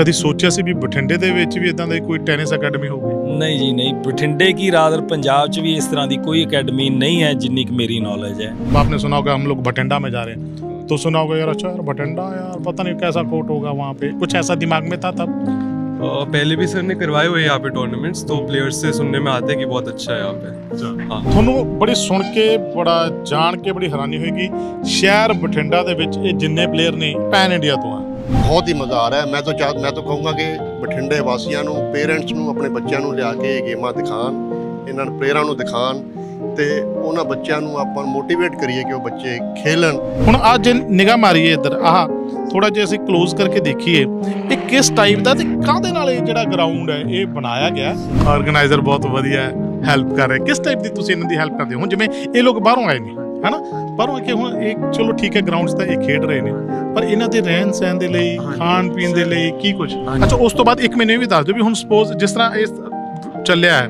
ਕਦੀ ਸੋਚਿਆ ਸੀ ਵੀ ਬਠਿੰਡੇ ਦੇ ਵਿੱਚ ਵੀ ਇਦਾਂ ਦੀ ਕੋਈ ਟੈਨਿਸ ਅਕੈਡਮੀ ਹੋਊਗੀ ਨਹੀਂ ਜੀ ਨਹੀਂ ਬਠਿੰਡੇ ਕੀ ਰਾਦਰ ਪੰਜਾਬ 'ਚ भी इस तरह की कोई एकेडमी नहीं है जितनी की मेरी नॉलेज है आपने सुना होगा हम लोग भटिंडा में जा रहे हैं तो सुना होगा यार अच्छा यार भटिंडा यार पता नहीं कैसा कोर्ट होगा वहाँ पे कुछ ऐसा दिमाग में था तब और पहले भी सर ने करवाए हुए हैं यहाँ पे टूर्नामेंट्स तो प्लेयर्स से सुनने में आता है कि बहुत अच्छा है यहाँ पे हाँ ਤੁਹਾਨੂੰ ਬੜੀ ਸੁਣ ਕੇ ਬੜਾ ਜਾਣ ਕੇ ਬੜੀ ਹੈਰਾਨੀ ਹੋਏਗੀ ਸ਼ਹਿਰ ਬਠਿੰਡਾ ਦੇ ਵਿੱਚ ਇਹ ਜਿੰਨੇ ਪਲੇਅਰ ਨੇ ਪੈਨ ਇੰਡੀਆ ਤੋਂ ਆ ਬਹੁਤ ਹੀ ਮਜ਼ਾ ਆ ਰਿਹਾ ਮੈਂ ਤਾਂ ਚਾਹ ਮੈਂ ਤਾਂ ਕਹੂੰਗਾ ਕਿ ਬਠਿੰਡੇ ਵਾਸੀਆਂ ਨੂੰ ਪੇਰੈਂਟਸ ਨੂੰ ਆਪਣੇ ਬੱਚਿਆਂ ਨੂੰ ਲਿਆ ਕੇ ਇਹ ਗੇਮਾਂ ਦਿਖਾਣ ਇਹਨਾਂ ਨੂੰ ਪਲੇਅਰਾਂ ਨੂੰ ਦਿਖਾਣ ਤੇ ਉਹਨਾਂ ਬੱਚਿਆਂ ਨੂੰ ਆਪਾਂ ਮੋਟੀਵੇਟ ਕਰੀਏ ਕਿ ਉਹ ਬੱਚੇ ਖੇਲਣ। ਹੁਣ ਅੱਜ ਨਿਗਾਹ ਮਾਰੀਏ ਇੱਧਰ ਆਹ ਥੋੜਾ ਜਿਹਾ ਅਸੀਂ ক্লোਜ਼ ਕਰਕੇ ਦੇਖੀਏ ਇਹ ਕਿਸ ਟਾਈਪ ਦਾ ਤੇ ਕਾਹਦੇ ਨਾਲ ਇਹ ਜਿਹੜਾ ਗਰਾਊਂਡ ਹੈ ਇਹ ਬਣਾਇਆ ਗਿਆ? ਆਰਗੇਨਾਈਜ਼ਰ ਬਹੁਤ ਵਧੀਆ ਹੈ ਹੈਲਪ ਕਰ ਰਿਹਾ ਕਿਸ ਟਾਈਪ ਦੀ ਤੁਸੀਂ ਇਹਨਾਂ ਦੀ ਹੈਲਪ ਕਰਦੇ ਹੋ? ਹੁਣ ਜਿਵੇਂ ਇਹ ਲੋਕ ਬਾਹਰੋਂ ਆਏ ਨੇ। ਹਨਾ? ਬਾਹਰੋਂ ਆ ਕੇ ਹੁਣ ਇਹ ਚਲੋ ਠੀਕ ਹੈ ਗਰਾਊਂਡਸ ਤਾਂ ਇਹ ਖੇਡ ਰਹੇ ਨੇ ਪਰ ਇਹਨਾਂ ਦੇ ਰਹਿਣ ਸਹਿਣ ਦੇ ਲਈ ਖਾਣ ਪੀਣ ਦੇ ਲਈ ਕੀ ਕੁਝ ਅੱਛਾ ਉਸ ਤੋਂ ਬਾਅਦ ਇੱਕ ਮੈਨੂੰ ਇਹ ਵੀ ਦੱਸ ਦਿਓ ਵੀ ਹੁਣ ਸਪੋਜ਼ ਜਿਸ ਤਰ੍ਹਾਂ ਇਹ ਚੱਲਿਆ ਹੈ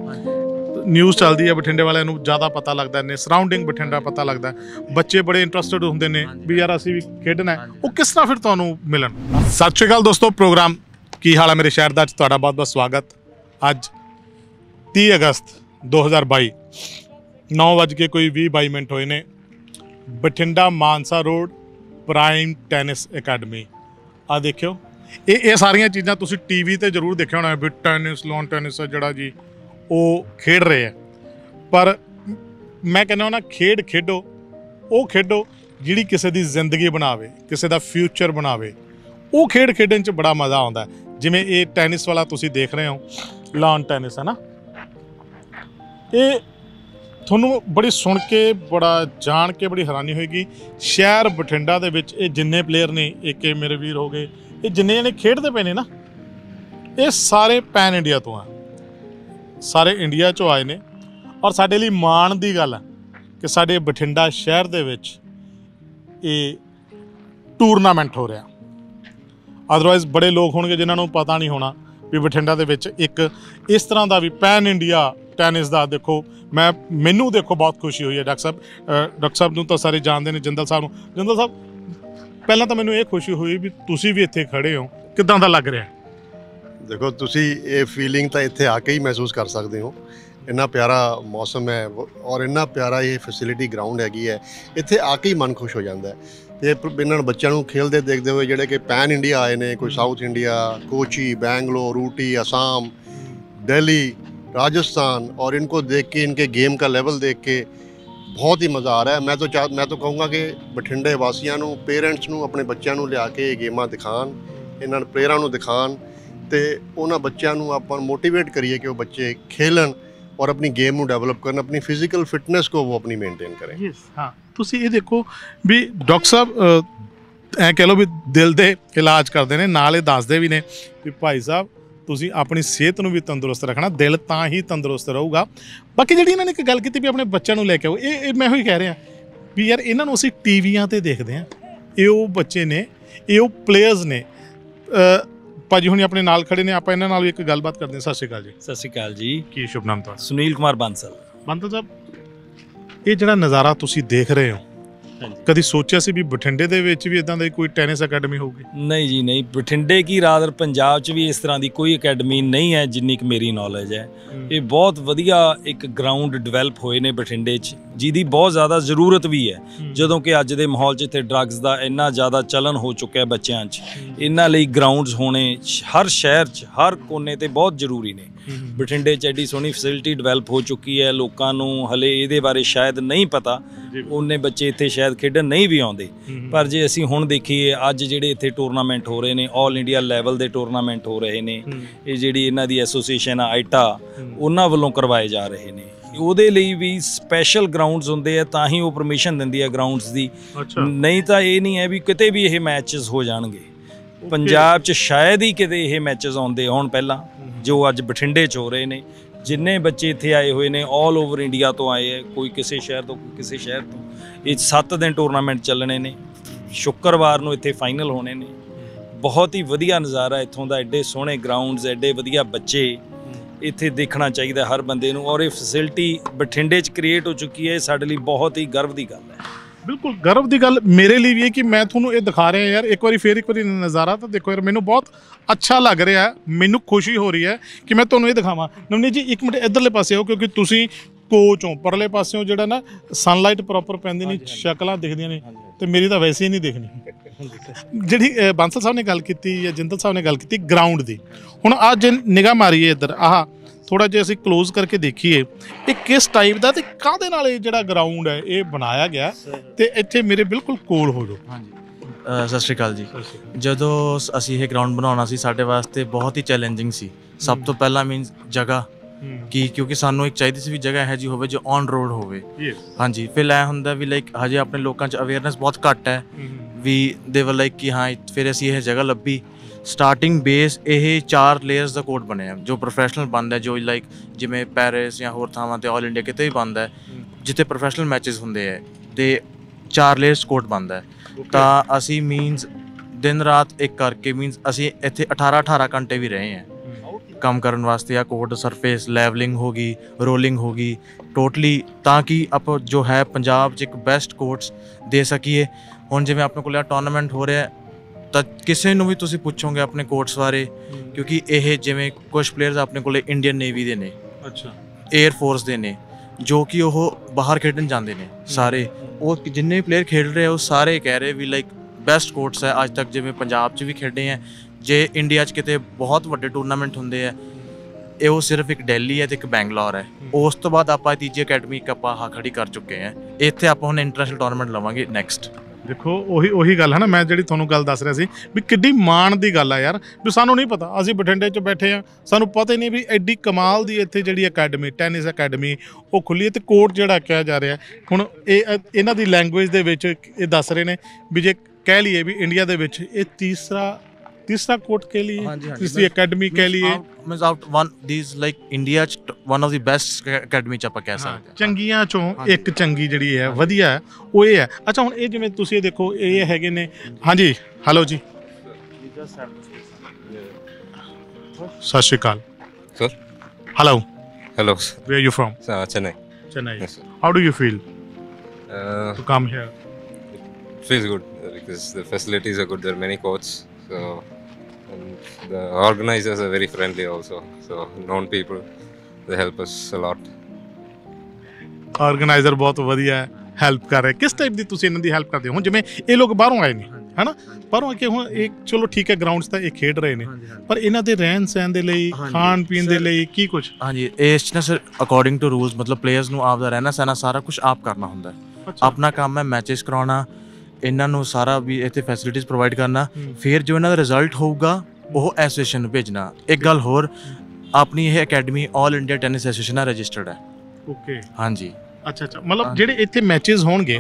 ਨਿਊਜ਼ ਚੱਲਦੀ ਹੈ ਬਠਿੰਡੇ ਵਾਲਿਆਂ ਨੂੰ ਜ਼ਿਆਦਾ ਪਤਾ ਲੱਗਦਾ ਨੇ ਸਰਾਊਂਡਿੰਗ ਬਠਿੰਡਾ ਪਤਾ ਲੱਗਦਾ। ਬੱਚੇ ਬੜੇ ਇੰਟਰਸਟਿਡ ਹੁੰਦੇ ਨੇ ਵੀ ਯਾਰ ਅਸੀਂ ਵੀ ਖੇਡਣਾ ਹੈ ਉਹ ਕਿਸ ਤਰ੍ਹਾਂ ਫਿਰ ਤੁਹਾਨੂੰ ਮਿਲਣ? ਸਤਿ ਸ਼੍ਰੀ ਅਕਾਲ ਦੋਸਤੋ ਪ੍ਰੋਗਰਾਮ ਕੀ ਹਾਲ ਹੈ ਮੇਰੇ ਸ਼ਹਿਰ ਦਾ? ਅੱਜ ਤੁਹਾਡਾ ਬਹੁਤ ਬਹੁਤ ਸਵਾਗਤ। ਅੱਜ 30 ਅਗਸਤ 2022 9 ਵਜੇ ਕੋਈ 20 22 ਮਿੰਟ ਹੋਏ ਨੇ। Bathinda Mansa road, prime tennis academy. ਆ ਦੇਖਿਓ। ਇਹ ਇਹ ਸਾਰੀਆਂ ਚੀਜ਼ਾਂ ਤੁਸੀਂ ਟੀਵੀ ਤੇ ਜ਼ਰੂਰ ਦੇਖਿਆ ਹੋਣਾ ਵੀ ਟੈਨਿਸ ਲੌਨ ਟੈਨਿਸ ਆ ਜਿਹੜਾ ਜੀ ਉਹ ਖੇਡ ਰਹੇ ਆ ਪਰ ਮੈਂ ਕਹਿੰਦਾ ਨਾ, ਖੇਡ ਖੇਡੋ। ਉਹ ਖੇਡੋ ਜਿਹੜੀ ਕਿਸੇ ਦੀ ਜ਼ਿੰਦਗੀ ਬਣਾਵੇ, ਕਿਸੇ ਦਾ ਫਿਊਚਰ ਬਣਾਵੇ। ਉਹ ਖੇਡ ਖੇਡਣ 'ਚ ਬੜਾ ਮਜ਼ਾ ਆਉਂਦਾ ਜਿਵੇਂ ਇਹ ਟੈਨਿਸ ਵਾਲਾ ਤੁਸੀਂ ਦੇਖ ਰਹੇ ਹੋ ਲਾਨ ਟੈਨਿਸ ਹੈ ਨਾ? ਇਹ ਤੁਹਾਨੂੰ ਬੜੀ ਸੁਣ ਕੇ, ਬੜਾ ਜਾਣ ਕੇ ਬੜੀ ਹੈਰਾਨੀ ਹੋਏਗੀ। ਸ਼ਹਿਰ ਬਠਿੰਡਾ ਦੇ ਵਿੱਚ ਇਹ ਜਿੰਨੇ ਪਲੇਅਰ ਨੇ, ਏਕੇ ਮੇਰੇ ਵੀਰ ਹੋ ਗਏ, ਇਹ ਜਿੰਨੇ ਜਣੇ ਖੇਡਦੇ ਪਏ ਨੇ ਨਾ, ਇਹ ਸਾਰੇ ਪੈਨ ਇੰਡੀਆ ਤੋਂ ਆ। ਸਾਰੇ ਇੰਡੀਆ ਚੋਂ ਆਏ ਨੇ। ਔਰ ਸਾਡੇ ਲਈ ਮਾਣ ਦੀ ਗੱਲ ਹੈ ਕਿ ਸਾਡੇ ਬਠਿੰਡਾ ਸ਼ਹਿਰ ਦੇ ਵਿੱਚ ਇਹ ਟੂਰਨਾਮੈਂਟ ਹੋ ਰਿਹਾ। ਅਦਰਵਾਈਜ਼ ਬੜੇ ਲੋਕ ਹੋਣਗੇ ਜਿਨ੍ਹਾਂ ਨੂੰ ਪਤਾ ਨਹੀਂ ਹੋਣਾ ਵੀ ਬਠਿੰਡਾ ਦੇ ਵਿੱਚ ਇੱਕ ਇਸ ਤਰ੍ਹਾਂ ਦਾ ਵੀ ਪੈਨ ਇੰਡੀਆ ਟੈਨਿਸ ਦਾ ਦੇਖੋ ਮੈਂ, ਮੈਨੂੰ ਦੇਖੋ ਬਹੁਤ ਖੁਸ਼ੀ ਹੋਈ ਹੈ, ਡਾਕਟਰ ਸਾਹਿਬ। ਡਾਕਟਰ ਸਾਹਿਬ ਨੂੰ ਤਾਂ ਸਾਰੇ ਜਾਣਦੇ ਨੇ, ਜਿੰਦਲ ਸਾਹਿਬ ਨੂੰ। ਜਿੰਦਲ ਸਾਹਿਬ, ਪਹਿਲਾਂ ਤਾਂ ਮੈਨੂੰ ਇਹ ਖੁਸ਼ੀ ਹੋਈ ਵੀ ਤੁਸੀਂ ਵੀ ਇੱਥੇ ਖੜੇ ਹੋ। ਕਿਦਾਂ ਦਾ ਲੱਗ ਰਿਹਾ? ਦੇਖੋ, ਤੁਸੀਂ ਇਹ ਫੀਲਿੰਗ ਤਾਂ ਇੱਥੇ ਆ ਕੇ ਹੀ ਮਹਿਸੂਸ ਕਰ ਸਕਦੇ ਹੋ। ਇੰਨਾ ਪਿਆਰਾ ਮੌਸਮ ਹੈ ਔਰ ਇੰਨਾ ਪਿਆਰਾ ਇਹ ਫੈਸਿਲਿਟੀ ਗਰਾਊਂਡ ਹੈਗੀ ਹੈ। ਇੱਥੇ ਆ ਕੇ ਹੀ ਮਨ ਖੁਸ਼ ਹੋ ਜਾਂਦਾ ਹੈ। ਤੇ ਇਹਨਾਂ ਨੂੰ ਬੱਚਿਆਂ ਨੂੰ ਖੇਲਦੇ ਦੇਖਦੇ ਹੋਏ ਜਿਹੜੇ ਕਿ ਪੈਨ ਇੰਡੀਆ ਆਏ ਨੇ, ਕੋਈ ਸਾਊਥ ਇੰਡੀਆ ਕੋਚੀ ਬੈਂਗਲੋਰ ਰੂਟੀ ਅਸਾਮ ਦਿੱਲੀ राजस्थान और इनको देख के, इनके गेम का लेवल देख के ਬਹੁਤ ਹੀ ਮਜ਼ਾ ਆ ਰਿਹਾ ਮੈਂ ਤਾਂ ਚਾਹ ਮੈਂ ਤਾਂ ਕਹੂੰਗਾ ਕਿ ਬਠਿੰਡੇ ਵਾਸੀਆਂ ਨੂੰ ਪੇਰੈਂਟਸ ਨੂੰ ਆਪਣੇ ਬੱਚਿਆਂ ਨੂੰ ਲਿਆ ਕੇ ਇਹ ਗੇਮਾਂ ਦਿਖਾਣ ਇਹਨਾਂ ਨੂੰ ਪਲੇਅਰਾਂ ਨੂੰ ਦਿਖਾਣ ਤੇ ਉਹਨਾਂ ਬੱਚਿਆਂ ਨੂੰ ਆਪਾਂ ਮੋਟੀਵੇਟ ਕਰੀਏ ਕਿ ਉਹ ਬੱਚੇ ਖੇਲਣ ਔਰ ਆਪਣੀ ਗੇਮ ਨੂੰ ਡਿਵੈਲਪ ਕਰਨ ਆਪਣੀ ਫਿਜ਼ੀਕਲ ਫਿਟਨੈਸ ਕੋ ਉਹ ਆਪਣੀ ਮੇਨਟੇਨ ਕਰੇ ਯੈਸ ਹਾਂ ਤੁਸੀਂ ਇਹ ਦੇਖੋ ਵੀ ਡਾਕਟਰ ਸਾਹਿਬ ਐ ਕਹ ਲੋ ਵੀ ਦਿਲ ਦੇ ਇਲਾਜ ਕਰਦੇ ਨੇ ਨਾਲ ਇਹ ਦੱਸਦੇ ਵੀ ਨੇ ਵੀ ਭਾਈ ਸਾਹਿਬ ਤੁਸੀਂ ਆਪਣੀ ਸਿਹਤ ਨੂੰ ਵੀ ਤੰਦਰੁਸਤ ਰੱਖਣਾ ਦਿਲ ਤਾਂ ਹੀ ਤੰਦਰੁਸਤ ਰਹੂਗਾ। ਬਾਕੀ ਜਿਹੜੀ ਇਹਨਾਂ ਨੇ ਇੱਕ ਗੱਲ ਕੀਤੀ ਵੀ ਆਪਣੇ ਬੱਚਿਆਂ ਨੂੰ ਲੈ ਕੇ ਆਓ ਇਹ ਇਹ ਮੈਂ ਉਹੀ ਕਹਿ ਰਿਹਾ ਵੀ ਯਾਰ ਇਹਨਾਂ ਨੂੰ ਅਸੀਂ ਟੀਵੀਆਂ ਤੇ ਦੇਖਦੇ ਹਾਂ। ਇਹ ਉਹ ਬੱਚੇ ਨੇ ਇਹ ਉਹ ਪਲੇਅਰਸ ਨੇ। ਭਾਜੀ ਹੁਣੀ ਆਪਣੇ ਨਾਲ ਖੜੇ ਨੇ ਆਪਾਂ ਇਹਨਾਂ ਨਾਲ ਵੀ ਇੱਕ ਗੱਲਬਾਤ ਕਰਦੇ ਹਾਂ। ਸਤਿ ਸ਼੍ਰੀ ਅਕਾਲ ਜੀ। ਸਤਿ ਸ਼੍ਰੀ ਅਕਾਲ ਜੀ। ਕੀ ਸ਼ੁਭ ਨਾਮ ਤੁਹਾਡਾ? ਸੁਨੀਲ ਕੁਮਾਰ ਬਾਂਸਲ। ਬੰਦਲ ਸਾਹਿਬ ਇਹ ਜਿਹੜਾ ਨਜ਼ਾਰਾ ਤੁਸੀਂ ਦੇਖ ਰਹੇ ਹੋ। ਕਦੀ ਸੋਚਿਆ ਸੀ ਵੀ ਬਠਿੰਡੇ ਦੇ ਵਿੱਚ ਵੀ ਇਦਾਂ ਦੀ ਕੋਈ ਟੈਨਿਸ ਅਕੈਡਮੀ ਹੋਊਗੀ? ਨਹੀਂ ਜੀ ਨਹੀਂ। ਬਠਿੰਡੇ ਕੀ ਰਾਦਰ ਪੰਜਾਬ 'ਚ ਵੀ ਇਸ ਤਰ੍ਹਾਂ ਦੀ ਕੋਈ ਐਕੈਡਮੀ ਨਹੀਂ ਹੈ ਜਿੰਨੀ ਕਿ ਮੇਰੀ ਨੌਲੇਜ ਹੈ। ਇਹ ਬਹੁਤ ਵਧੀਆ ਇੱਕ ਗਰਾਊਂਡ ਡਿਵੈਲਪ ਹੋਏ ਨੇ ਬਠਿੰਡੇ 'ਚ ਜਿਹਦੀ ਬਹੁਤ ਜ਼ਿਆਦਾ ਜ਼ਰੂਰਤ ਵੀ ਹੈ। ਜਦੋਂ ਕਿ ਅੱਜ ਦੇ ਮਾਹੌਲ 'ਚ ਇੱਥੇ ਡਰੱਗਸ ਦਾ ਇੰਨਾ ਜ਼ਿਆਦਾ ਚਲਨ ਹੋ ਚੁੱਕਿਆ ਬੱਚਿਆਂ 'ਚ। ਇਹਨਾਂ ਲਈ ਗਰਾਊਂਡਸ ਹੋਣੇ ਹਰ ਸ਼ਹਿਰ 'ਚ ਹਰ ਕੋਨੇ ਤੇ ਬਹੁਤ ਜ਼ਰੂਰੀ ਨੇ। ਬਠਿੰਡੇ 'ਚ ਐਡੀ ਸੋਹਣੀ ਫੈਸਿਲਿਟੀ ਡਿਵੈਲਪ ਹੋ ਚੁੱਕੀ ਹੈ ਲੋਕਾਂ ਨੂੰ ਹਲੇ ਇਹਦੇ ਬਾਰੇ ਸ਼ਾਇਦ ਨਹੀਂ ਪਤਾ। ਉਹਨੇ ਬੱਚੇ ਇੱਥੇ ਸ਼ਾਇਦ ਖੇਡਣ ਨਹੀਂ ਵੀ ਆਉਂਦੇ। ਪਰ ਜੇ ਅਸੀਂ ਹੁਣ ਦੇਖੀਏ ਅੱਜ ਜਿਹੜੇ ਇੱਥੇ ਟੂਰਨਾਮੈਂਟ ਹੋ ਰਹੇ ਨੇ 올 ਇੰਡੀਆ ਲੈਵਲ ਦੇ ਟੂਰਨਾਮੈਂਟ ਹੋ ਰਹੇ ਨੇ ਇਹ ਜਿਹੜੀ ਇਹਨਾਂ ਦੀ ਐਸੋਸੀਏਸ਼ਨ ਆ ਆਈਟਾ ਉਹਨਾਂ ਵੱਲੋਂ ਕਰਵਾਏ ਜਾ ਰਹੇ ਨੇ। ਉਹਦੇ ਲਈ ਵੀ ਸਪੈਸ਼ਲ ਗਰਾਊਂਡਸ ਹੁੰਦੇ ਆ ਤਾਂ ਹੀ ਉਹ ਪਰਮਿਸ਼ਨ ਦਿੰਦੀ ਹੈ ਗਰਾਊਂਡਸ ਦੀ। ਨਹੀਂ ਤਾਂ ਇਹ ਨਹੀਂ ਹੈ ਵੀ ਕਿਤੇ ਵੀ ਇਹ ਮੈਚਸ ਹੋ ਜਾਣਗੇ। ਪੰਜਾਬ 'ਚ ਸ਼ਾਇਦ ਹੀ ਕਿਤੇ ਇਹ ਮੈਚਸ ਆਉਂਦੇ ਹੋਣ ਪਹਿਲਾਂ, ਜੋ ਅੱਜ ਬਠਿੰਡੇ 'ਚ ਹੋ ਰਹੇ ਨੇ। ਜਿੰਨੇ ਬੱਚੇ ਇੱਥੇ ਆਏ ਹੋਏ ਨੇ 올 ਓਵਰ ਇੰਡੀਆ ਤੋਂ ਆਏ ਹੈ, ਕੋਈ ਕਿਸੇ ਸ਼ਹਿਰ ਤੋਂ, ਕੋਈ ਕਿਸੇ ਸ਼ਹਿਰ ਤੋਂ। ਇਹ 7 ਦਿਨ ਟੂਰਨਾਮੈਂਟ ਚੱਲਣੇ ਨੇ। ਸ਼ੁੱਕਰਵਾਰ ਨੂੰ ਇੱਥੇ ਫਾਈਨਲ ਹੋਣੇ ਨੇ। ਬਹੁਤ ਹੀ ਵਧੀਆ ਨਜ਼ਾਰਾ ਇੱਥੋਂ ਦਾ, ਐਡੇ ਸੋਹਣੇ ਗਰਾਊਂਡਸ ਐਡੇ ਵਧੀਆ ਬੱਚੇ। ਇੱਥੇ ਦੇਖਣਾ ਚਾਹੀਦਾ ਹਰ ਬੰਦੇ ਨੂੰ। ਔਰ ਇਹ ਫੈਸਿਲਿਟੀ ਬਠਿੰਡੇ 'ਚ ਕ੍ਰੀਏਟ ਹੋ ਚੁੱਕੀ ਹੈ, ਇਹ ਸਾਡੇ ਲਈ ਬਹੁਤ ਹੀ ਗਰਵ ਦੀ ਗੱਲ ਹੈ। ਬਿਲਕੁਲ ਗਰਵ ਦੀ ਗੱਲ ਮੇਰੇ ਲਈ ਵੀ ਹੈ ਕਿ ਮੈਂ ਤੁਹਾਨੂੰ ਇਹ ਦਿਖਾ ਰਿਹਾ ਯਾਰ ਇੱਕ ਵਾਰੀ ਫੇਰ ਇੱਕ ਵਾਰੀ ਨਜ਼ਾਰਾ ਤਾਂ ਦੇਖੋ ਯਾਰ ਮੈਨੂੰ ਬਹੁਤ ਅੱਛਾ ਲੱਗ ਰਿਹਾ ਹੈ ਮੈਨੂੰ ਖੁਸ਼ੀ ਹੋ ਰਹੀ ਹੈ ਕਿ ਮੈਂ ਤੁਹਾਨੂੰ ਇਹ ਦਿਖਾਵਾਂ। ਨਵਨੀਤ ਜੀ ਇੱਕ ਮਿੰਟ ਇਧਰਲੇ ਪਾਸੇ ਆਓ ਕਿਉਂਕਿ ਤੁਸੀਂ ਕੋਚ ਹੋ ਪਰਲੇ ਪਾਸਿਓਂ ਜਿਹੜਾ ਨਾ ਸਨਲਾਈਟ ਪ੍ਰੋਪਰ ਪੈਂਦੀ ਨਹੀਂ ਸ਼ਕਲਾਂ ਦਿਖਦੀਆਂ ਨੇ ਤੇ ਮੇਰੀ ਤਾਂ ਵੈਸੇ ਹੀ ਨਹੀਂ ਦਿਖਣੀ। ਜਿਹੜੀ ਬਾਂਸਲ ਸਾਹਿਬ ਨੇ ਗੱਲ ਕੀਤੀ ਜਾਂ ਜਿੰਦਲ ਸਾਹਿਬ ਨੇ ਗੱਲ ਕੀਤੀ ਗਰਾਊਂਡ ਦੀ। ਹੁਣ ਆ ਜੇ ਨਿਗਾਹ ਮਾਰੀਏ ਇੱਧਰ ਆਹ ਥੋੜਾ ਜਿਹਾ ਅਸੀਂ ক্লোਜ਼ ਕਰਕੇ ਦੇਖੀਏ ਇਹ ਕਿਸ ਟਾਈਪ ਦਾ ਤੇ ਕਾਹਦੇ ਨਾਲ ਇਹ ਜਿਹੜਾ ਗਰਾਊਂਡ ਹੈ ਇਹ ਬਣਾਇਆ ਗਿਆ ਤੇ ਇੱਥੇ ਮੇਰੇ ਬਿਲਕੁਲ ਕੋਲ ਹੋ ਜਾਓ। ਹਾਂਜੀ। ਸਤਿ ਸ਼੍ਰੀ ਅਕਾਲ ਜੀ। ਜਦੋਂ ਅਸੀਂ ਇਹ ਗਰਾਊਂਡ ਬਣਾਉਣਾ ਸੀ ਸਾਡੇ ਵਾਸਤੇ ਬਹੁਤ ਹੀ ਚੈਲੰਜਿੰਗ ਸੀ। ਸਭ ਤੋਂ ਪਹਿਲਾਂ ਮੀਨਸ ਜਗ੍ਹਾ ਕਿ ਕਿਉਂਕਿ ਸਾਨੂੰ ਇੱਕ ਚਾਹੀਦੀ ਸੀ ਵੀ ਜਗ੍ਹਾ ਇਹੋ ਜੀ ਹੋਵੇ ਜੋ ਔਨ ਰੋਡ ਹੋਵੇ। ਹਾਂਜੀ ਫਿਰ ਐ ਹੁੰਦਾ ਵੀ ਲਾਈਕ ਹਜੇ ਆਪਣੇ ਲੋਕਾਂ 'ਚ ਅਵੇਅਰਨੈਸ ਬਹੁਤ ਘੱਟ ਹੈ ਵੀ ਦੇ ਵਰ ਲਾਈਕ ਕਿ ਹਾਂ ਫਿਰ ਅਸੀਂ ਇਹ ਜਗ੍ਹਾ ਲੱਭੀ। ਸਟਾਰਟਿੰਗ ਬੇਸ ਇਹ ਚਾਰ ਲੇਅਰਸ ਦਾ ਕੋਡ ਬਣਿਆ। ਜੋ ਪ੍ਰੋਫੈਸ਼ਨਲ ਬਣਦਾ ਹੈ, ਜੋ ਲਾਈਕ ਜਿਵੇਂ ਪੈਰਿਸ ਜਾਂ ਹੋਰ ਥਾਵਾਂ ਤੇ ਆਲ ਇੰਡੀਆ ਕਿਤੇ ਵੀ ਬਣਦਾ ਹੈ, ਜਿੱਥੇ ਪ੍ਰੋਫੈਸ਼ਨਲ ਮੈਚਸ ਹੁੰਦੇ ਹੈ ਤੇ ਚਾਰ ਲੇਅਰਸ ਕੋਡ ਬਣਦਾ ਹੈ। ਤਾਂ ਅਸੀਂ ਮੀਨਸ ਦਿਨ ਰਾਤ ਇੱਕ ਕਰਕੇ ਮੀਨਸ ਅਸੀਂ ਇੱਥੇ 18 18 ਘੰਟੇ ਵੀ ਰਹੇ ਹਾਂ। ਕੰਮ ਕਰਨ ਵਾਸਤੇ ਆ ਕੋਡ ਸਰਫੇਸ ਲੈਵਲਿੰਗ ਹੋ ਗਈ ਰੋਲਿੰਗ ਹੋ ਗਈ। ਟੋਟਲੀ ਤਾਂ ਕਿ ਆਪਾਂ ਜੋ ਹੈ ਪੰਜਾਬ 'ਚ ਇੱਕ ਬੈਸਟ ਕੋਰਟਸ ਦੇ ਸਕੀਏ। ਹੁਣ ਜਿਵੇਂ ਆਪਣੇ ਕੋਲ ਆ ਟੂਰਨਾਮੈਂਟ ਹੋ ਰਿਹਾ ਹੈ, ਤਾਂ ਕਿਸੇ ਨੂੰ ਵੀ ਤੁਸੀਂ ਪੁੱਛੋਗੇ ਆਪਣੇ ਕੋਰਟਸ ਬਾਰੇ ਕਿਉਂਕਿ ਇਹ ਜਿਵੇਂ ਕੁਝ ਪਲੇਅਰਸ ਆਪਣੇ ਕੋਲੇ ਇੰਡੀਅਨ ਨੇਵੀ ਦੇ ਨੇ ਅੱਛਾ। 에ਅਰ ਫੋਰਸ ਦੇ ਨੇ ਜੋ ਕਿ ਉਹ ਬਾਹਰ ਖੇਡਣ ਜਾਂਦੇ ਨੇ ਸਾਰੇ। ਉਹ ਜਿੰਨੇ ਵੀ ਪਲੇਅਰ ਖੇਡ ਰਹੇ ਆ, ਉਹ ਸਾਰੇ ਕਹਿ ਰਹੇ ਵੀ ਲਾਈਕ ਬੈਸਟ ਕੋਰਟਸ ਹੈ। ਅੱਜ ਤੱਕ ਜਿਵੇਂ ਪੰਜਾਬ 'ਚ ਵੀ ਖੇਡੇ ਆ ਜੇ ਇੰਡੀਆ 'ਚ ਕਿਤੇ ਬਹੁਤ ਵੱਡੇ ਟੂਰਨਾਮੈਂਟ ਹੁੰਦੇ ਆ ਇਹ ਉਹ ਸਿਰਫ ਇੱਕ ਦਿੱਲੀ ਹੈ ਤੇ ਇੱਕ ਬੈਂਗਲੌਰ ਹੈ। ਉਸ ਤੋਂ ਬਾਅਦ ਆਪਾਂ ਤੀਜੀ ਅਕੈਡਮੀ ਆਹ ਖੜੀ ਕਰ ਚੁੱਕੇ ਆ। ਇੱਥੇ ਆਪਾਂ ਹੁਣ ਇੰਟਰਨੈਸ਼ਨਲ ਟੂਰਨਾਮੈਂਟ ਲਵਾਂਗੇ ਨੈਕਸਟ ਦੇਖੋ, ਉਹੀ ਉਹੀ ਗੱਲ ਹੈ ਨਾ, ਮੈਂ ਜਿਹੜੀ ਤੁਹਾਨੂੰ ਗੱਲ ਦੱਸ ਰਿਹਾ ਸੀ ਵੀ ਕਿੱਡੀ ਮਾਣ ਦੀ ਗੱਲ ਆ ਯਾਰ, ਵੀ ਸਾਨੂੰ ਨਹੀਂ ਪਤਾ, ਅਸੀਂ ਬਠਿੰਡੇ 'ਚ ਬੈਠੇ ਆ ਸਾਨੂੰ ਪਤਾ ਹੀ ਨਹੀਂ ਵੀ ਐਡੀ ਕਮਾਲ ਦੀ ਇੱਥੇ ਜਿਹੜੀ ਅਕੈਡਮੀ ਟੈਨਿਸ ਅਕੈਡਮੀ ਉਹ ਖੁੱਲੀ ਹੈ ਤੇ ਕੋਰਟ ਜਿਹੜਾ ਕਿਹਾ ਜਾ ਰਿਹਾ, ਹੁਣ ਇਹ, ਇਹਨਾਂ ਦੀ ਲੈਂਗੁਏਜ ਦੇ ਵਿੱਚ ਇਹ ਦੱਸ ਰਹੇ ਨੇ ਵੀ ਜੇ ਕਹਿ ਲਈਏ ਵੀ ਇੰਡੀਆ ਦੇ ਵਿੱਚ ਇਹ ਤੀਸਰਾ ਕਹਿ ਲਈਏ ਹਾਂਜੀ, ਹਾਂਜੀ। ਤੀਸਰੀ ਅਕੈਡਮੀ ਕਹਿ ਲਈਏ means out one this like India 'ਚ one of the best academy 'ਚ ਆਪਾਂ ਕਹਿ ਸਕਦੇ ਹਾਂ ਚੰਗੀਆਂ ਚੋਂ। ਇੱਕ ਚੰਗੀ ਜਿਹੜੀ ਹੈ ਵਧੀਆ ਉਹ ਇਹ ਹੈ ਅੱਛਾ ਹੁਣ ਇਹ ਜਿਵੇਂ ਤੁਸੀਂ ਇਹ ਦੇਖੋ ਇਹ ਹੈਗੇ ਨੇ ਹਾਂਜੀ ਹੈਲੋ ਜੀ ਸਤਿ ਸ਼੍ਰੀ ਅਕਾਲ Sir? Hello Hello, where you from Chennai. Chennai sir. How do you feel to come here feels good because the facilities are good. There are many courts, so and the organizers are very friendly also. So known people, they help us a lot. Organiser ਬਹੁਤ ਵਧੀਆ ਹੈ help ਕਰ ਰਿਹਾ। ਕਿਸ type ਦੀ ਤੁਸੀਂ ਇਹਨਾਂ ਦੀ help ਕਰਦੇ ਹੋ? ਹੁਣ ਜਿਵੇਂ ਇਹ ਲੋਕ ਬਾਹਰੋਂ ਆਏ ਨੇ ਹਨਾ? ਬਾਹਰੋਂ ਆ ਕੇ ਹੁਣ ਇਹ ਚਲੋ ਠੀਕ ਹੈ ਗਰਾਊਂਡਸ ਤਾਂ ਇਹ ਖੇਡ ਰਹੇ ਨੇ। ਪਰ ਇਹਨਾਂ ਦੇ ਰਹਿਣ ਸਹਿਣ ਦੇ ਲਈ ਹਾਂਜੀ। ਖਾਣ ਪੀਣ ਦੇ ਲਈ ਕੀ ਕੁਝ ਹਾਂਜੀ ਇਸ 'ਚ ਨਾ ਸਰ ਅਕੋਰਡਿੰਗ ਟੂ ਰੂਲਸ ਮਤਲਬ ਪਲੇਅਰਸ ਨੂੰ ਆਪਦਾ ਰਹਿਣਾ ਸਹਿਣਾ ਸਾਰਾ ਕੁਝ ਆਪ ਕਰਨਾ ਹੁੰਦਾ ਹੈ। ਆਪਣਾ ਕੰਮ ਹੈ ਮੈਚਸ ਕਰਾਉਣਾ ਇਹਨਾਂ ਨੂੰ ਸਾਰਾ ਵੀ ਇੱਥੇ ਫੈਸਿਲਿਟੀਜ਼ ਪ੍ਰੋਵਾਈਡ ਕਰਨਾ। ਫਿਰ ਜੋ ਇਹਨਾਂ ਦਾ ਰਿਜ਼ਲਟ ਹੋਊਗਾ ਉਹ ਐਸੋਸੀਏਸ਼ਨ ਨੂੰ ਭੇਜਣਾ ਇੱਕ ਗੱਲ ਹੋਰ ਆਪਣੀ ਇਹ ਅਕੈਡਮੀ 올 ਇੰਡੀਆ ਟੈਨਿਸ ਐਸੋਸੀਏਸ਼ਨ ਨਾਲ ਰਜਿਸਟਰਡ ਹੈ ਓਕੇ ਹਾਂਜੀ ਅੱਛਾ ਅੱਛਾ ਮਤਲਬ। ਜਿਹੜੇ ਇੱਥੇ ਮੈਚਸ ਹੋਣਗੇ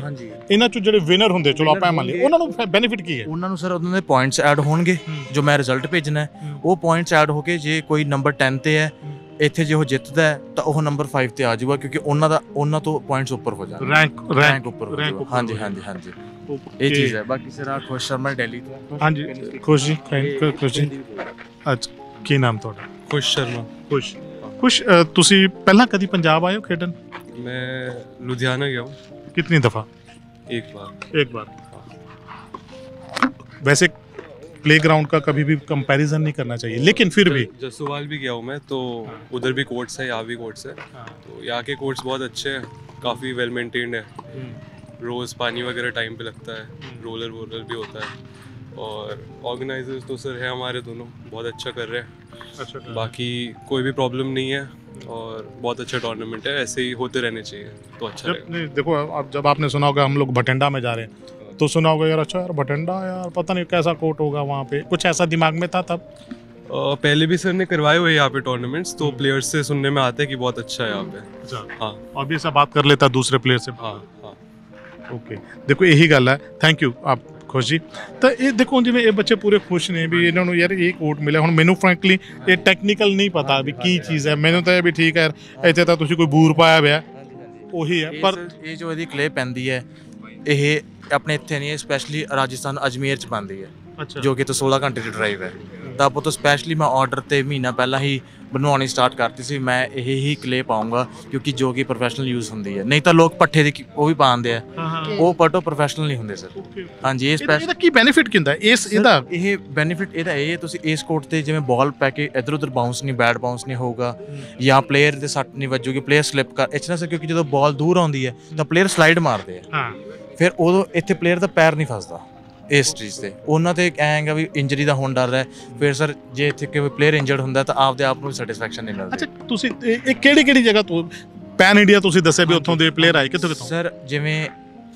ਇਹਨਾਂ ਚੋਂ ਜਿਹੜੇ ਵਿਨਰ ਹੁੰਦੇ ਚਲੋ ਆਪਾਂ ਮੰਨ ਲਈਏ। ਉਹਨਾਂ ਨੂੰ ਬੈਨੀਫਿਟ ਕੀ ਹੈ ਉਹਨਾਂ ਨੂੰ ਸਰ ਉਹਨਾਂ ਦੇ ਪੁਆਇੰਟਸ ਐਡ ਹੋਣਗੇ। ਜੋ ਮੈਂ ਰਿਜ਼ਲਟ ਭੇਜਣਾ ਹੈ। ਉਹ ਪੁਆਇੰਟਸ ਐਡ ਹੋ ਕੇ ਜੇ ਕੋਈ ਨੰਬਰ 10 ਤੇ ਹੂੰ। ਇੱਥੇ ਜੇ ਉਹ ਜਿੱਤਦਾ ਹੈ ਤਾਂ ਉਹ ਨੰਬਰ 5 ਤੇ ਆ ਜਾਊਗਾ ਕਿਉਂਕਿ ਉਹਨਾਂ ਦਾ ਉਹਨਾਂ ਤੋਂ ਪੁਆਇੰਟਸ ਉੱਪਰ ਹੋ ਜਾਣਗੇ ਰੈਂਕ ਰੈਂਕ ਉੱਪਰ ਹੋ rank ਜਾਊਗਾ ਉੱਪਰ ਹਾਂਜੀ ਹੋ ਹਾਂਜੀ ਹਾਂਜੀ Okay. ਇਹ ਚੀਜ਼ ਹੈ ਬਾਕੀ ਸਰ ਆ ਖੁਸ਼ ਸ਼ਰਮਾ ਦਿੱਲੀ ਤੋਂ ਹਾਂਜੀ ਖੁਸ਼ ਜੀ ਥੈਂਕ ਖੁਸ਼ ਜੀ ਅੱਛਾ ਕੀ ਨਾਮ ਤੁਹਾਡਾ खुश शर्मा ਖੁਸ਼ ਖੁਸ਼ ਅ, ਤੁਸੀਂ ਪਹਿਲਾਂ ਕਦੀ ਪੰਜਾਬ ਆਏ ਹੋ ਖੇਡਣ मैं लुधियाना गया हूँ कितनी दफा एक बार एक बार वैसे प्लेग्राउंड का कभी भी कंपैरिजन नहीं करना चाहिए। लेकिन फिर भी। जसोवाल भी गया हूँ मैं तो उधर भी कोर्ट्स है यहाँ भी कोर्ट्स है। तो यहाँ के कोर्ट्स बहुत अच्छे हैं काफ़ी वेल मेंटेन्ड है रोज़ पानी वगैरह टाइम पे लगता है रोलर वोलर भी होता है। और ऑर्गेनाइजर्स तो सर है हमारे दोनों बहुत अच्छा कर रहे हैं। अच्छा बाकी कोई भी प्रॉब्लम नहीं है और बहुत अच्छा टूर्नामेंट है ऐसे ही होते रहने चाहिए तो अच्छा जब नहीं देखो अब जब आपने सुना होगा हम लोग भटिंडा में जा रहे हैं तो सुना होगा यार अच्छा यार भटिंडा यार पता नहीं कैसा कोर्ट होगा वहाँ पे कुछ ऐसा दिमाग में था तब अ, पहले भी सर ने करवाए हुए हैं यहाँ पे टूर्नामेंट्स तो प्लेयर्स से सुनने में आता है कि बहुत अच्छा है यहाँ पे अच्छा हाँ अभी ऐसा बात कर लेता दूसरे प्लेयर से हाँ हाँ ਓਕੇ ਦੇਖੋ ਇਹੀ ਗੱਲ ਹੈ ਥੈਂਕ ਯੂ ਆਪ ਖੁਸ਼ ਜੀ ਤਾਂ ਇਹ ਦੇਖੋ ਜਿਵੇਂ ਇਹ ਬੱਚੇ ਪੂਰੇ ਖੁਸ਼ ਨੇ ਵੀ ਇਹਨਾਂ ਨੂੰ ਯਾਰ ਇਹ ਕੋਟ ਮਿਲਿਆ ਹੁਣ ਮੈਨੂੰ ਫ੍ਰੈਂਕਲੀ ਇਹ ਟੈਕਨੀਕਲ ਨਹੀਂ ਪਤਾ ਵੀ ਕੀ ਚੀਜ਼ ਹੈ ਮੈਨੂੰ ਤਾਂ ਇਹ ਵੀ ਠੀਕ ਹੈ ਯਾਰ ਇੱਥੇ ਤਾਂ ਤੁਸੀਂ ਕੋਈ ਬੂਰ ਪਾਇਆ ਹੋਇਆ ਉਹੀ ਹੈ ਪਰ ਪਰ ਇਹ ਜੋ ਇਹਦੀ ਕਲੇ ਪੈਂਦੀ ਹੈ ਇਹ ਆਪਣੇ ਇੱਥੇ ਨਹੀਂ ਸਪੈਸ਼ਲੀ ਰਾਜਸਥਾਨ ਅਜਮੇਰ ਚ ਪੈਂਦੀ ਹੈ ਜੋ ਕਿ ਤੋਂ 16 ਘੰਟੇ ਦੀ ਡਰਾਈਵ ਹੈ। ਤਾਂ ਆਪਾਂ ਤੋਂ ਸਪੈਸ਼ਲੀ ਮੈਂ ਆਰਡਰ ਤੇ ਮਹੀਨਾ ਪਹਿਲਾਂ ਹੀ ਬਣਵਾਉਣੀ ਸਟਾਰਟ ਕਰਤੀ ਸੀ ਮੈਂ ਇਹ ਹੀ ਕਲੇ ਪਾਉਂਗਾ ਕਿਉਂਕਿ ਜੋ ਕਿ ਪ੍ਰੋਫੈਸ਼ਨਲ ਯੂਜ਼ ਹੁੰਦੀ ਹੈ। ਨਹੀਂ ਤਾਂ ਲੋਕ ਪੱਠੇ ਦੀ ਉਹ ਵੀ ਪਾਉਂਦੇ ਆ। ਹਾਂ ਹਾਂ। ਉਹ ਪਟੋ ਪ੍ਰੋਫੈਸ਼ਨਲ ਨਹੀਂ ਹੁੰਦੇ ਸਰ ਹਾਂਜੀ ਇਹ ਸਪੈਸ਼ਲ ਇਹਦਾ ਕੀ ਬੈਨੀਫਿਟ ਕਿੰਦਾ ਇਸ ਇਹਦਾ ਇਹ ਬੈਨੀਫਿਟ ਇਹਦਾ ਇਹ ਹੈ ਤੁਸੀਂ ਇਸ ਕੋਰਟ ਤੇ ਜਿਵੇਂ ਬਾਲ ਪੈ ਕੇ ਇਧਰ ਉਧਰ ਬਾਉਂਸ ਨਹੀਂ ਬੈਡ ਬਾਉਂਸ ਨਹੀਂ ਹੋਊਗਾ ਜਾਂ ਪਲੇਅਰ ਦੇ ਸੱਟ ਨਹੀਂ ਵੱਜੂਗੀ ਪਲੇਅਰ ਸਲਿੱਪ ਕਰ ਇਤਨਾ ਸਰ ਕਿਉਂਕਿ ਜਦੋਂ ਬਾਲ ਦੂਰ ਆਉਂਦੀ ਹੈ ਤਾਂ ਪਲੇਅਰ ਸਲਾਈਡ ਮਾਰਦੇ ਆ। ਹਾਂ। ਫਿਰ ਉਦੋਂ ਇੱਥੇ ਪਲੇਅਰ ਦਾ ਪੈਰ ਨਹੀਂ ਫਸਦਾ ਇਸ ਚੀਜ਼ ਤੇ। ਉਹਨਾਂ ਤੇ ਐਂ ਹੈਗਾ ਵੀ ਇੰਜਰੀ ਦਾ ਹੋਣ ਡਰ ਹੈ। ਫਿਰ ਸਰ ਜੇ ਇੱਥੇ ਕੋਈ ਪਲੇਅਰ ਇੰਜਰਡ ਹੁੰਦਾ ਤਾਂ ਆਪਦੇ ਆਪ ਨੂੰ ਸੈਟੀਸਫੈਕਸ਼ਨ ਨਹੀਂ ਮਿਲਦੀ। ਅੱਛਾ ਤੁਸੀਂ ਇਹ ਕਿਹੜੀ ਕਿਹੜੀ ਜਗ੍ਹਾ ਤੋਂ ਪੈਨ ਇੰਡੀਆ ਤੁਸੀਂ ਦੱਸਿਆ ਵੀ ਉੱਥੋਂ ਦੇ ਪਲੇਅਰ ਆਏ ਕਿੱਥੋਂ ਕਿੱਥੋਂ? ਸਰ ਜਿਵੇਂ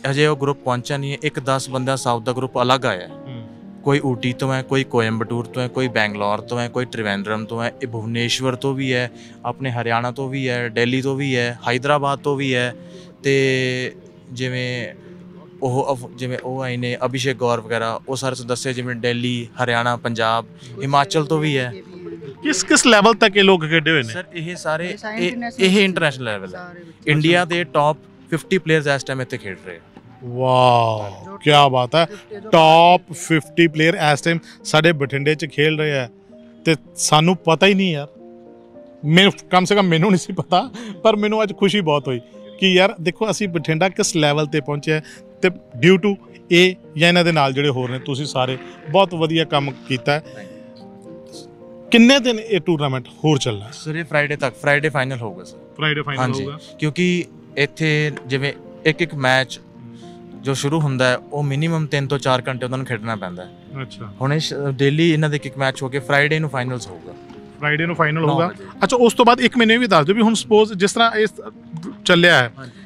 ਅਜੇ ਉਹ ਗਰੁੱਪ ਪਹੁੰਚਿਆ ਨਹੀਂ ਹੈ ਇੱਕ 10 ਬੰਦਾ ਸਾਊਥ ਦਾ ਗਰੁੱਪ ਅਲੱਗ ਆਇਆ ਹੈ। ਕੋਈ ਊਟੀ ਤੋਂ ਹੈ ਕੋਈ ਕੋਇੰਬਟੂਰ ਤੋਂ ਹੈ ਕੋਈ ਬੈਂਗਲੌਰ ਤੋਂ ਹੈ ਕੋਈ ਤ੍ਰਿਵੇਂਦਰਮ ਤੋਂ ਹੈ ਇਹ ਭੁਵਨੇਸ਼ਵਰ ਤੋਂ ਵੀ ਹੈ ਆਪਣੇ ਹਰਿਆਣਾ ਤੋਂ ਵੀ ਹੈ ਦਿੱਲੀ ਤੋਂ ਵੀ ਹੈ ਹਾਈਦਰਾਬਾਦ ਤੋਂ ਵੀ ਹੈ। ਤੇ ਜਿਵੇਂ ਉਹ ਅਫ- ਜਿਵੇਂ ਉਹ ਆਏ ਨੇ ਅਭਿਸ਼ੇਕ ਗੌਰ ਵਗੈਰਾ ਉਹ ਸਾਰੇ ਦੱਸੇ ਜਿਵੇਂ ਦਿੱਲੀ ਹਰਿਆਣਾ ਪੰਜਾਬ ਹਿਮਾਚਲ ਤੋਂ ਵੀ ਹੈ। ਕਿਸ ਕਿਸ ਲੈਵਲ ਤੱਕ ਇਹ ਲੋਕ ਖੇਡੇ ਹੋਏ ਨੇ? ਸਰ ਇਹ ਸਾਰੇ ਇਹ ਸਾਰੇ ਇਹ international ਇਹ ਇੰਟਰਨੈਸ਼ਨਲ ਲੈਵਲ ਹੈ। ਇੰਡੀਆ ਦੇ ਟਾਪ 50 ਪਲੇਅਰਸ ਇਸ ਟਾਈਮ ਇੱਥੇ ਖੇਡ ਰਹੇ ਆ। ਵਾਓ ਕੀ ਬਾਤ ਹੈ। ਟਾਪ 50 ਪਲੇਅਰ ਇਸ ਟਾਈਮ ਸਾਡੇ ਬਠਿੰਡੇ 'ਚ ਖੇਲ ਰਹੇ ਆ। ਤੇ ਸਾਨੂੰ ਪਤਾ ਹੀ ਨਹੀਂ ਯਾਰ। ਮੈਂ ਕਮ ਸੇ ਕਮ ਮੈਨੂੰ ਨਹੀਂ ਸੀ ਪਤਾ ਪਰ ਮੈਨੂੰ ਅੱਜ ਖੁਸ਼ੀ ਬਹੁਤ ਹੋਈ ਕਿ ਯਾਰ ਦੇਖੋ ਅਸੀਂ ਬਠਿੰਡਾ ਕਿਸ ਲੈਵਲ ਤੇ ਪਹੁੰਚਿਆ ਤੇ ਡਿਊ ਟੂ ਇਹ ਜਾਂ ਇਹਨਾਂ ਦੇ ਨਾਲ ਜਿਹੜੇ ਹੋਰ ਨੇ ਤੁਸੀਂ ਸਾਰੇ ਬਹੁਤ ਵਧੀਆ ਕੰਮ ਕੀਤਾ। ਕਿੰਨੇ ਦਿਨ ਇਹ ਟੂਰਨਾਮੈਂਟ ਹੋਰ ਚੱਲਣਾ ਸਰ ਇਹ ਫਰਾਈਡੇ ਤੱਕ ਫਰਾਈਡੇ ਫਾਈਨਲ ਹੋਊਗਾ ਸਰ। ਫਰਾਈਡੇ ਫਾਈਨਲ ਹਾਂਜੀ। ਕਿਉਂਕਿ ਇੱਥੇ ਜਿਵੇਂ ਇੱਕ ਇੱਕ ਮੈਚ ਜੋ ਸ਼ੁਰੂ ਹੁੰਦਾ ਹੈ ਉਹ ਮਿਨੀਮਮ 3 ਤੋਂ 4 ਘੰਟੇ ਉਹਨਾਂ ਨੂੰ ਖੇਡਣਾ ਪੈਂਦਾ ਹੈ। ਅੱਛਾ। ਹੁਣ ਡੇਲੀ ਇਹਨਾਂ ਦੇ ਇੱਕ ਇੱਕ ਮੈਚ ਹੋ ਕੇ ਫਰਾਈਡੇ ਨੂੰ ਫਾਈਨਲਸ ਹੋਊਗਾ। ਫਰਾਈਡੇ ਨੂੰ ਫਾਈਨਲ ਹੋਊਗਾ। ਅੱਛਾ ਉਸ ਤੋਂ ਬਾਅਦ ਇੱਕ ਮਹੀਨੇ ਵੀ ਦੱਸ ਦਿਓ ਵੀ ਹੁਣ ਸਪੋਜ਼ ਜਿਸ ਤਰ੍ਹਾਂ ਇਹ ਚੱਲਿਆ ਹੈ ਹਾਂਜੀ।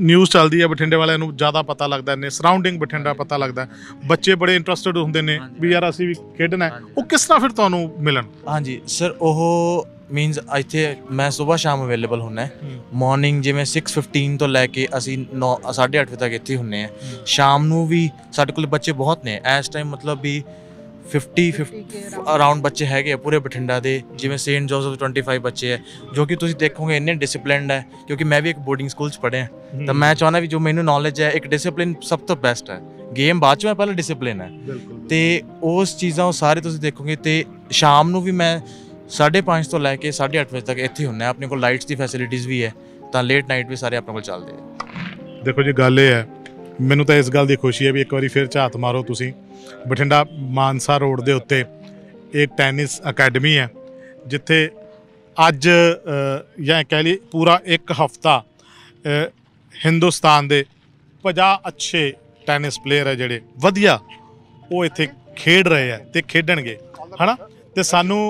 ਨਿਊਜ਼ ਚੱਲਦੀ ਹੈ ਬਠਿੰਡੇ ਵਾਲਿਆਂ ਨੂੰ ਜ਼ਿਆਦਾ ਪਤਾ ਲੱਗਦਾ ਨੇ ਸਰਾਊਂਡਿੰਗ ਬਠਿੰਡਾ ਪਤਾ ਲੱਗਦਾ। ਬੱਚੇ ਬੜੇ ਇੰਟਰਸਟਿਡ ਹੁੰਦੇ ਨੇ। ਵੀ ਯਾਰ ਅਸੀਂ ਵੀ ਖੇਡਣਾ। ਉਹ ਕਿਸ ਤਰ੍ਹਾਂ ਫਿਰ ਤੁਹਾਨੂੰ ਮਿਲਣ ਹਾਂਜੀ ਸਰ ਉਹ ਮੀਨਸ ਇੱਥੇ ਮੈਂ ਸਵੇਰ ਸ਼ਾਮ ਅਵੇਲੇਬਲ ਹੁੰਨਾ ਹੈ ਮਾਰਨਿੰਗ ਜਿਵੇਂ 6:15 ਤੋਂ ਲੈ ਕੇ ਅਸੀਂ 9 8:30 ਵਜੇ ਤੱਕ ਇੱਥੇ ਹੁੰਨੇ ਆ ਸ਼ਾਮ ਨੂੰ ਵੀ ਸਾਡੇ ਕੋਲ ਬੱਚੇ ਬਹੁਤ ਨੇ ਇਸ ਟਾਈਮ ਮਤਲਬ ਵੀ 50 50 ਅਰਾਊਂਡ ਬੱਚੇ ਹੈਗੇ ਆ ਪੂਰੇ ਬਠਿੰਡਾ ਦੇ ਜਿਵੇਂ ਸੇਂਟ ਜੋਸਫ 25 ਬੱਚੇ ਹੈ ਜੋ ਕਿ ਤੁਸੀਂ ਦੇਖੋਗੇ ਇੰਨੇ ਡਿਸਪਲਿਨਡ ਹੈ ਕਿਉਂਕਿ ਮੈਂ ਵੀ ਇੱਕ ਬੋਰਡਿੰਗ ਸਕੂਲ ਚ ਪੜ੍ਹਿਆ। ਤਾਂ ਮੈਂ ਚਾਹੁੰਦਾ ਵੀ ਜੋ ਮੈਨੂੰ ਨੌਲੇਜ ਹੈ ਇੱਕ ਡਿਸਪਲਿਨ ਸਭ ਤੋਂ ਬੈਸਟ ਹੈ ਗੇਮ ਬਾਅਦ ਚ ਮੈਂ ਪਹਿਲਾਂ ਡਿਸਪਲਿਨ ਹੈ ਤੇ ਉਸ ਚੀਜ਼ਾਂ ਉਹ ਸਾਰੇ ਤੁਸੀਂ ਦੇਖੋਗੇ ਤੇ ਸ਼ਾਮ ਨੂੰ ਵੀ ਮੈਂ 5:30 ਤੋਂ ਲੈ ਕੇ 8:30 ਵਜੇ ਤੱਕ ਇੱਥੇ ਹੁੰਨਾ ਆਪਣੇ ਕੋਲ ਲਾਈਟਸ ਦੀ ਫੈਸਿਲਿਟੀਜ਼ ਵੀ ਹੈ ਤਾਂ ਲੇਟ ਨਾਈਟ ਵੀ ਸਾਰੇ ਆਪਣੇ ਕੋਲ ਚੱਲਦੇ ਆ। ਦੇਖੋ ਜੀ ਗੱਲ ਇਹ ਹੈ ਮੈਨੂੰ ਤਾਂ ਇਸ ਗੱਲ ਦੀ ਖੁਸ਼ੀ ਹੈ ਵੀ ਇੱਕ ਵਾਰੀ ਫਿਰ ਝਾਤ ਮਾਰੋ ਤੁਸੀਂ। ਬਠਿੰਡਾ ਮਾਨਸਾ ਰੋਡ ਦੇ ਉੱਤੇ ਇਹ ਟੈਨਿਸ ਅਕੈਡਮੀ ਹੈ, ਜਿੱਥੇ ਅੱਜ ਜਾਂ ਕਹਿ ਲਈ ਪੂਰਾ ਇੱਕ ਹਫਤਾ ਹਿੰਦੁਸਤਾਨ ਦੇ 50 ਅੱਛੇ ਟੈਨਿਸ ਪਲੇਅਰ ਹੈ ਜਿਹੜੇ। ਵਧੀਆ, ਉਹ ਇੱਥੇ ਖੇਡ ਰਹੇ ਆ ਤੇ ਖੇਡਣਗੇ, ਹਨਾ? ਤੇ ਸਾਨੂੰ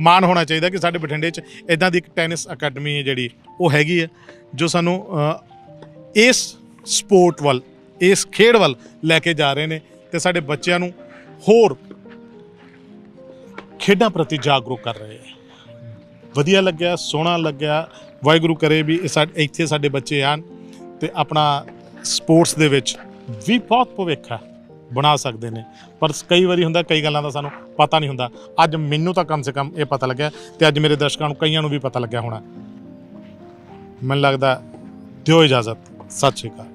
ਮਾਣ ਹੋਣਾ ਚਾਹੀਦਾ ਕਿ ਸਾਡੇ ਬਠਿੰਡੇ 'ਚ ਇਦਾਂ ਦੀ ਇੱਕ ਟੈਨਿਸ ਅਕੈਡਮੀ ਹੈ ਜਿਹੜੀ, ਉਹ ਹੈਗੀ ਹੈ, ਜੋ ਸਾਨੂੰ ਇਸ ਸਪੋਰਟ ਵੱਲ, ਇਸ ਖੇਡ ਵੱਲ ਲੈ ਕੇ ਜਾ ਰਹੇ ਨੇ ਤੇ ਸਾਡੇ ਬੱਚਿਆਂ ਨੂੰ ਹੋਰ ਖੇਡਾਂ ਪ੍ਰਤੀ ਜਾਗਰੂਕ ਕਰ ਰਹੇ ਹੈ ਵਧੀਆ ਲੱਗਿਆ, ਸੋਹਣਾ ਲੱਗਿਆ। ਵਾਹਿਗੁਰੂ ਕਰੇ ਵੀ ਇਹ ਸਾਡੇ ਇੱਥੇ ਸਾਡੇ ਬੱਚੇ ਆਣ ਤੇ ਆਪਣਾ ਸਪੋਰਟਸ ਦੇ ਵਿੱਚ ਵੀ ਬਹੁਤ ਭਵਿੱਖ ਹੈ ਬਣਾ ਸਕਦੇ ਨੇ। ਪਰ ਕਈ ਵਾਰੀ ਹੁੰਦਾ, ਕਈ ਗੱਲਾਂ ਦਾ ਸਾਨੂੰ ਪਤਾ ਨਹੀਂ ਹੁੰਦਾ। ਅੱਜ ਮੈਨੂੰ ਤਾਂ ਕਮ ਸੇ ਕਮ ਇਹ ਪਤਾ ਲੱਗਿਆ ਤੇ ਅੱਜ ਮੇਰੇ ਦਰਸ਼ਕਾਂ ਨੂੰ, ਕਈਆਂ ਨੂੰ ਵੀ ਪਤਾ ਲੱਗਿਆ ਹੋਣਾ। ਮੈਨੂੰ ਲੱਗਦਾ ਦਿਓ ਇਜਾਜ਼ਤ। ਸਤਿ ਸ਼੍ਰੀ ਅਕਾਲ।